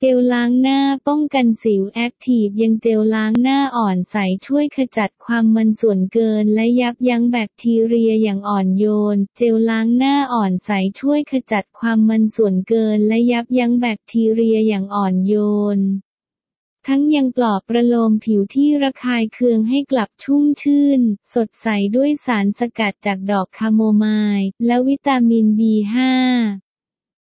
เจลล้างหน้าป้องกันสิวแอคทีฟยังเจลล้างหน้าอ่อนใสช่วยขจัดความมันส่วนเกิน และยับยั้งแบคทีเรียอย่างอ่อนโยน เจลล้างหน้าอ่อนใสช่วยขจัดความมันส่วนเกิน และยับยั้งแบคทีเรียอย่างอ่อนโยน ทั้งยังปลอบประโลมผิวที่ระคายเคืองให้กลับชุ่มชื่น สดใสด้วยสารสกัดจากดอกคาโมไมล์และวิตามิน B5